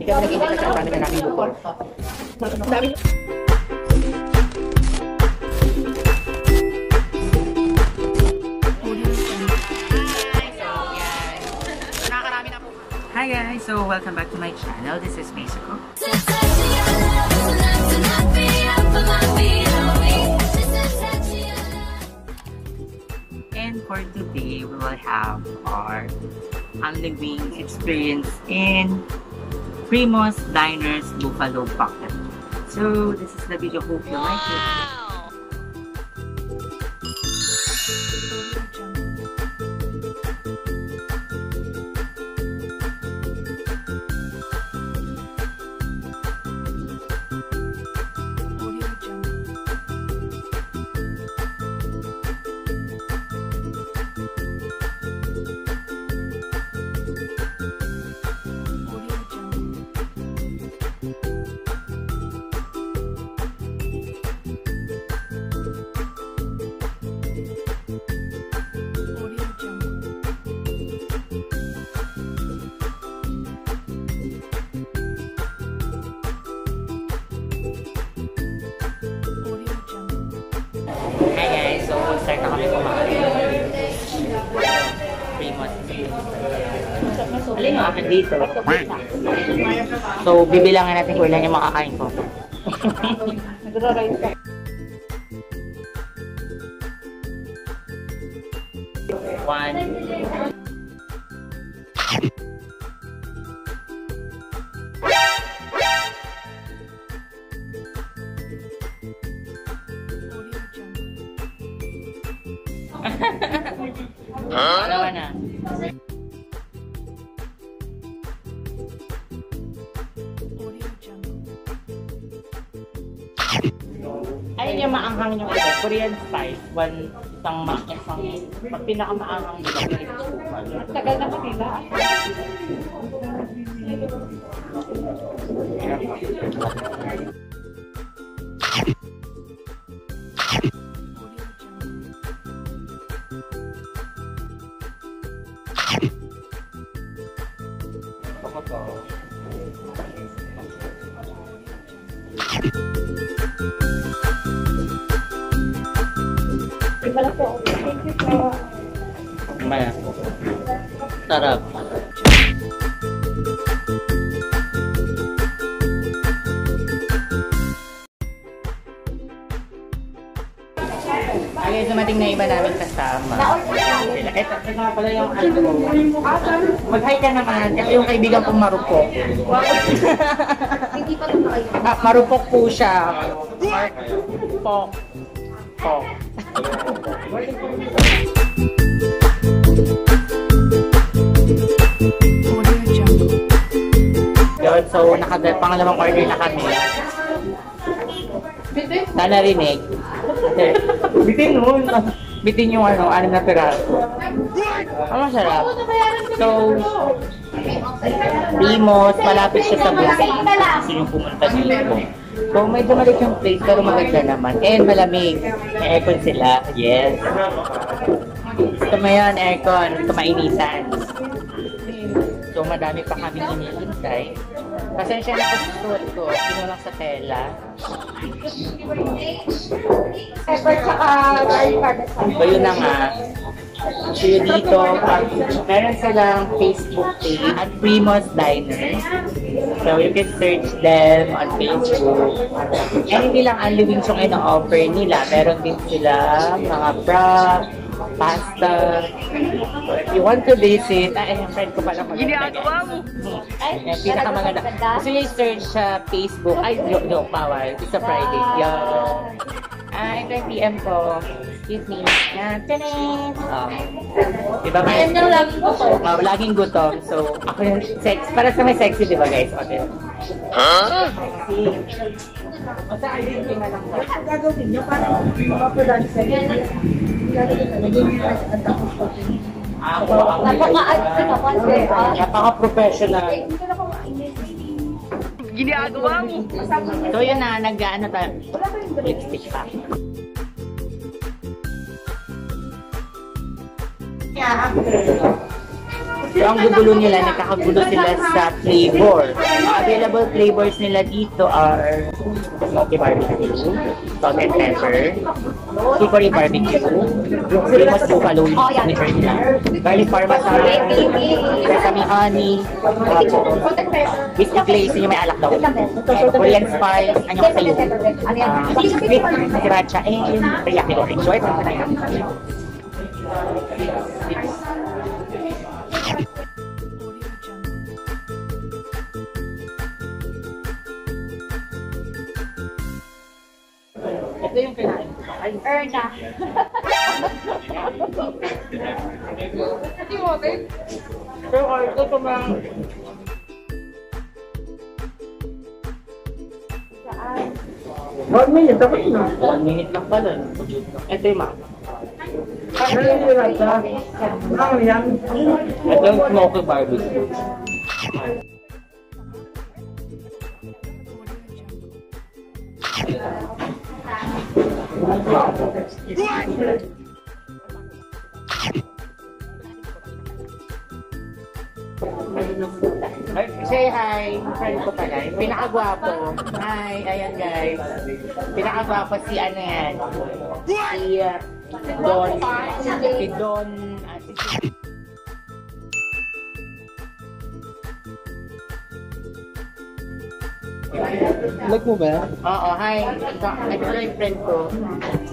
Hi guys! So, welcome back to my channel. This is Mexico. And for today, we will have our unliving experience in Primo's Diners Buffalo Pocket. So, this is the video. Hope you like it. Start na kami kumain. So, bibilangan natin kung ilan yung makakain ko. One. Dalawa na. Ayun yung maanghang yung ito. Korean spice. One, isang ma, isang, pag pinakamaanghang yung sukal. Tagal na kanila. Iba po. Thank you po. Maya. Sarap. Ayun, dumating na iba namin kasama. Ito, ito nga pala yung ano. Mag-hi ka naman. Ito yung kaibigan kong marupok. Hindi pa ito kayo. Ah, marupok po siya. Mark. Pok. Yun, so nakada pangalawang order na kami. Na narinig. Bitin nun. Bitin yung ano, ano na piraso. Ang masarap. So, Limos, malapit siya sa. Kasi yung pumunta dito. So, medyo maliit yung place, pero maganda naman. And malamig. May aircon sila. Yes. Mo yan, aircon. Kumainitan. So, madami pa kami hinihintay. Pasensya na kasi suot ko. Kinulang sa tela. Pepper tsaka garlic parmesan. So, yun na nga. So, yun dito, meron silang Facebook page at Primo's Diner. So, you can search them on Facebook. And hindi lang only wings yung ino-offer nila. Meron din sila mga prop, pasta. So, if you want to visit, ay, yung friend ko pala maganda. Ginagawa mo! Ay, yung pinakamaganda. Gusto nyo i-search sa Facebook. Ay, joke, joke, bawal. It's a Friday. Yung, ay, 10 p.m. po. Excuse me. Yan, tanan! Oh. Diba, guys? Ayun yung lagi ko po. Oh, laging gutom. So, ako yung sex. Para sa may sexy, di ba, guys? Okay. Sexy. Basta identity nga lang. gagawin nyo para mapaproduce sa inyo. Gagawin Ginagawa mo. So, yun na. Nag-ano tayo. Lipstick pa. So, ang gugulo nila, nagkakagulo sila sa flavor. Available flavors nila dito are smoky barbecue, salt and pepper, hickory barbecue, famous buffalo wings, nila, garlic parmesan, sesame honey, biscuit glaze, yun yung may alak daw, Korean spice, ano sa iyo, uh, sweet, sriracha, and teriyaki orange. So, ito na yan. Ito yung kinain ko. Ay, Erna. pero ito ito mga... One minute, tapos na. One minute lang pala. Ito yung mga. Ano yung sriracha? Ano yan? Ito yung smoky barbecue. Ay, say hi. Friend ko pala. Pinakagwapo. Hi, ayan guys. Pinakagwapo si ano yan. Si uh, Don. Si Don. ah, si Like mo ba? Oo, hi. Ito, ito lang yung friend ko.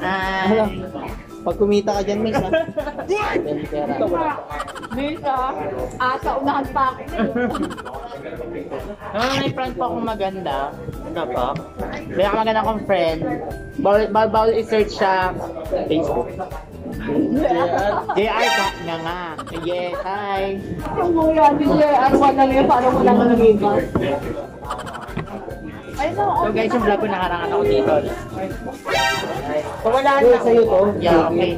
Hi. Pag kumita ka dyan, miss, ha? Misa. Ah, sa unahan pa ako. Naman may friend po akong maganda. Ano po? May maganda akong friend. Bawal, bawal, bawal i-search sa Facebook. JR ka nga nga. Yes, hi. Ang mura din niya. Ano ba na niya? Paano mo lang Ay, no. So guys, yung vlog ko nakarangan ako dito. So wala na. Sa'yo to? Yeah, okay.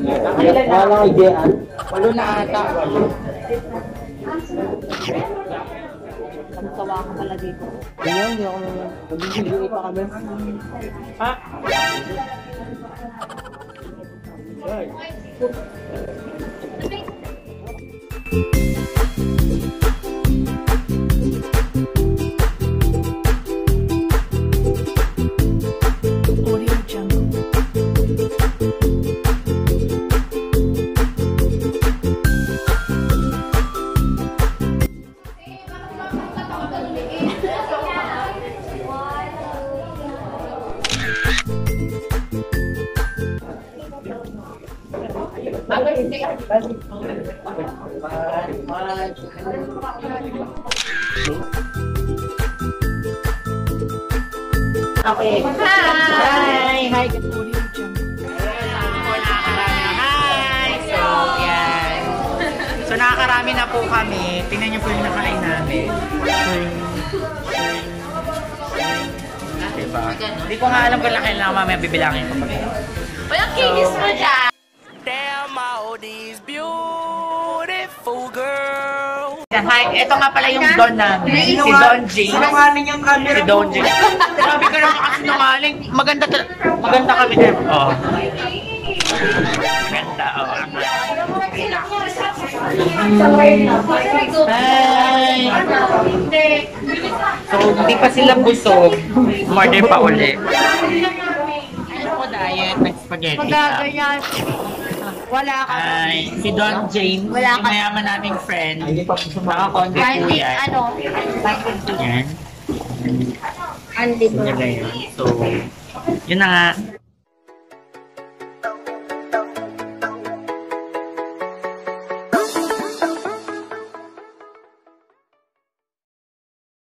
Nakailan na? Wala kay Jean. Walo na ata. Ang tawa ko pala dito. Ganyan, hindi ako Nag-video pa kami. Ha? Okay. Hi! Hi! Po nakakarami na. Hi! So, yan. So, nakakarami na po kami. Tingnan niyo po yung nakain namin. Diba? Hindi ko nga alam kung lang kailangan mamaya bibilangin ko pag Walang kinis mo dyan. All these beautiful girls. Hi, ito nga pala yung Don namin. Si Don J. Sinungaling yung camera Si Don J. Sabi ko naman kasi sinungaling. Maganda tal- Maganda kami din. Oh. Maganda, oh. Hi! So, hindi pa sila busog. Murder pa uli. Ano po diet? Nag-spaghetti ka. Wala ka. Ay, si Don James, Wala yung ka. mayaman naming friend. Nakakonde po Hindi, yan. ano? Yan. Yun na yun. So, yun na nga.